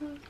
Mm -hmm.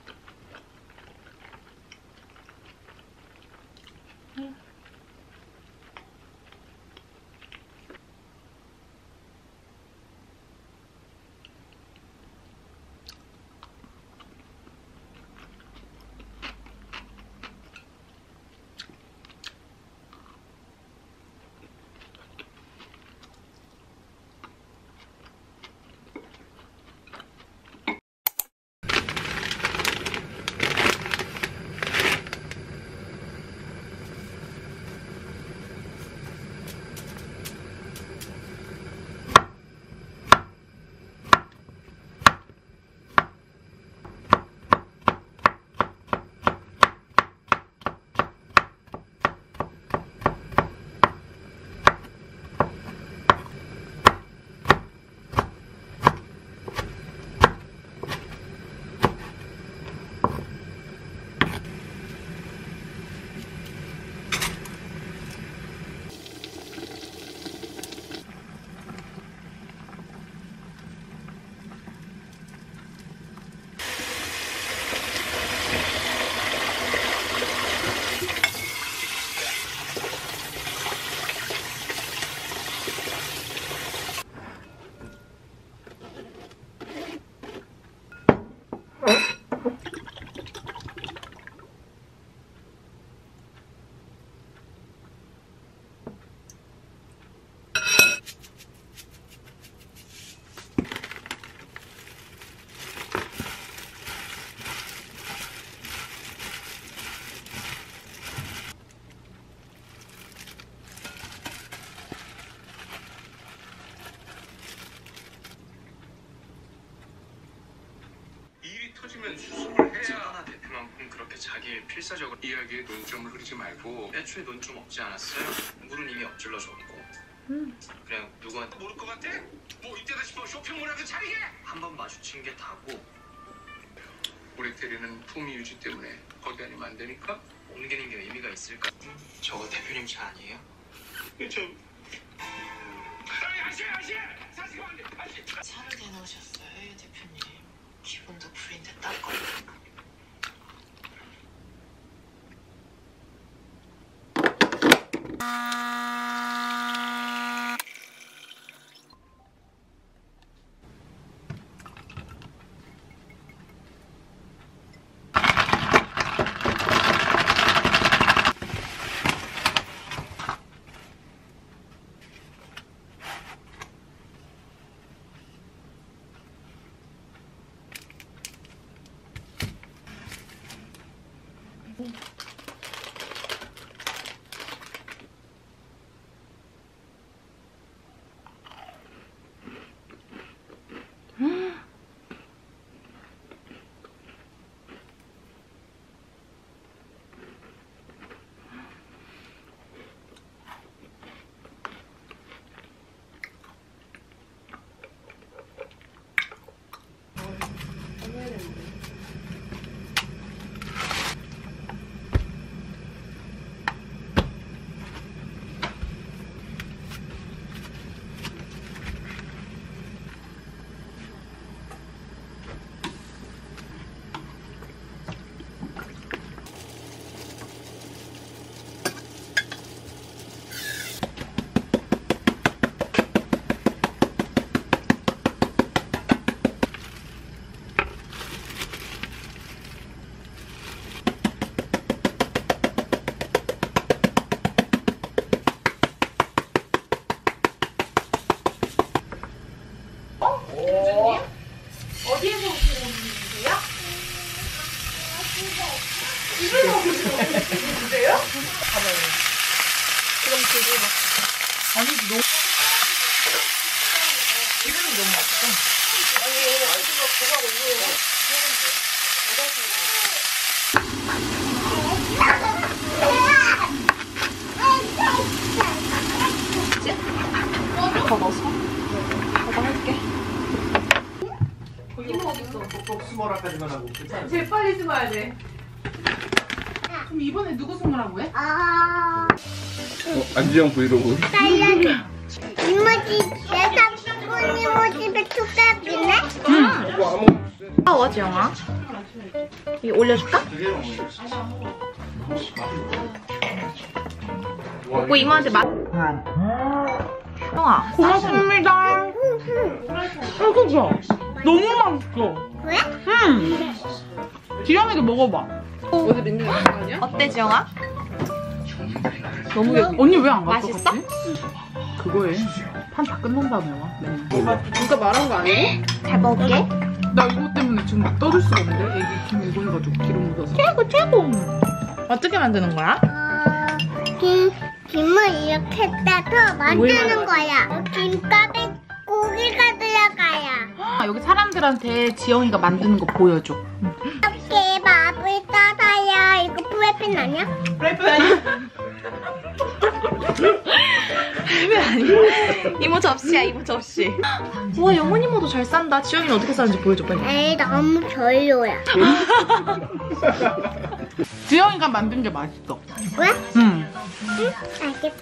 필사적으로 이야기에 논점을 흐리지 말고 애초에 논점 없지 않았어요? 물은 이미 엎질러 줬고 그냥 누구한테 모를 것 같아? 뭐 이때다 싶어 쇼핑몰에서 차리게 한번 마주친 게 다고 우리 대리는 품위 유지 때문에 거기 아니면 안 되니까 옮기는 게 의미가 있을까? 저거 대표님 차 아니에요? 좀 아저씨 아저씨 사실 안 돼, 아저씨 차를 대놓으셨어요, 유 대표님. 기분도 풀인데 딴 거. 수 숨어야 돼. 그럼 이번에 누구 숨으라고 해? 아, 안지영 브이로그. 이모지, 내 삼촌 이모 집에 뚝딱이네? 아, 지영아. 이거 올려줄까? 먹고 이모한테 맛. 형아. 고맙습니다. 어, 그죠? 너무 맛있어. 왜? 응. 지영이도 먹어봐. 어때, 지영아? 너무 예뻐. 언니 왜 안 갔어? 맛있어? 그거에 판 다 끝난 다음에 와. 맨날. 잘 먹을게. 나 이거 때문에 지금 막 떠들 수가 없는데? 애기 김 이거 해가지고 기름 묻어서. 최고, 최고. 어떻게 만드는 거야? 어, 김, 김을 이렇게 따서 만드는 거야. 김밥에 고기가 들어가야. 아, 여기 사람들한테 지영이가 만드는 거 보여줘. 이렇게 밥을 따서야. 이거 프라이팬 아니야? 이모 접시야, 이모 접시. 와, 영원 이모도 잘 싼다. 지영이는 어떻게 싸는지 보여줘, 빨리. 에이, 너무 별로야. 지영이가 만든 게 맛있어. 왜? 응. 알겠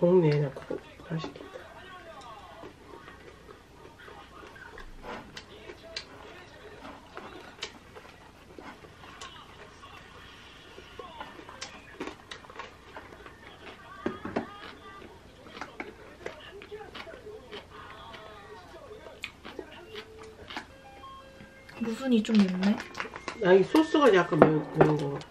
어. 좋네. 고 맛있겠다. 무순이 좀 맵네. 아, 이 소스가 약간 매운, 매운 거.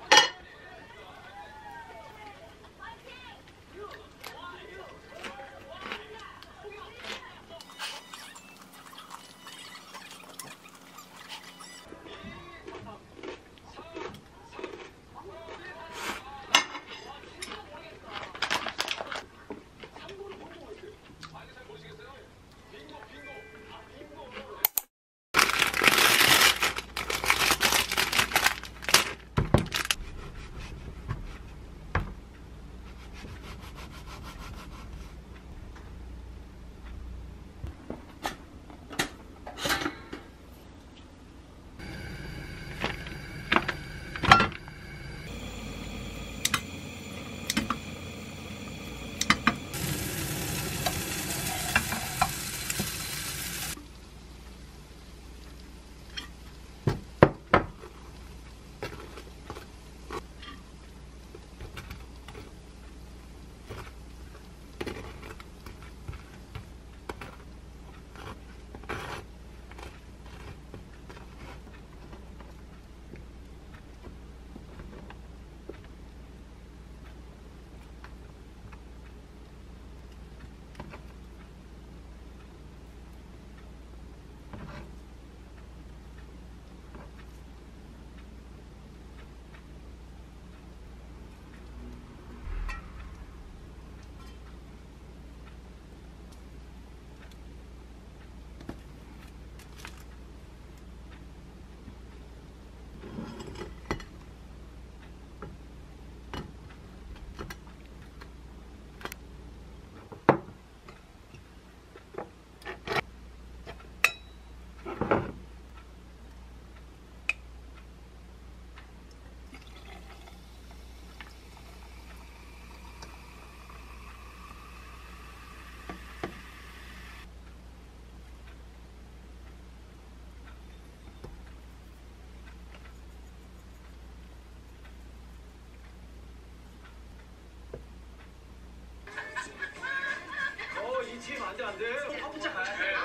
갈게요.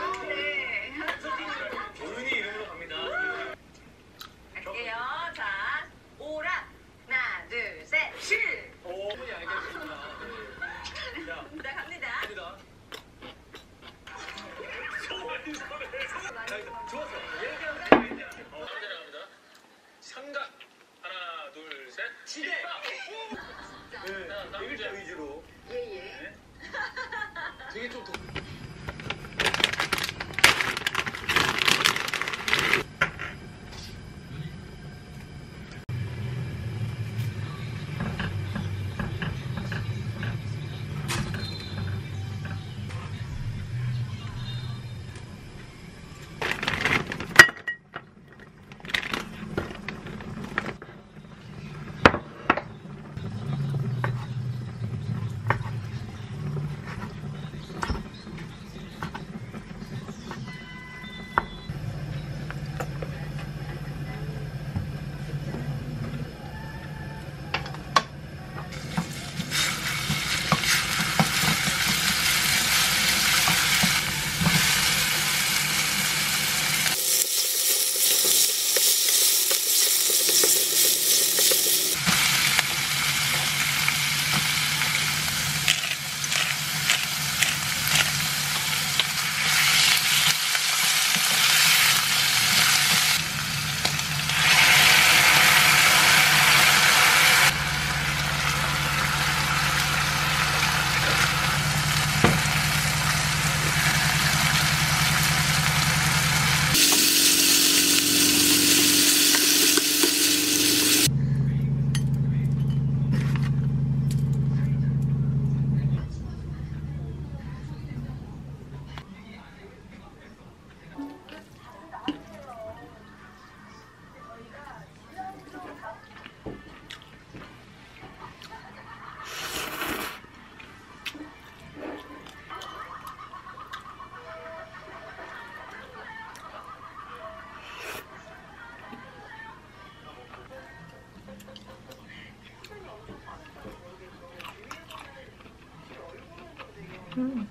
음.